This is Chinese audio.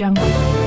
这样。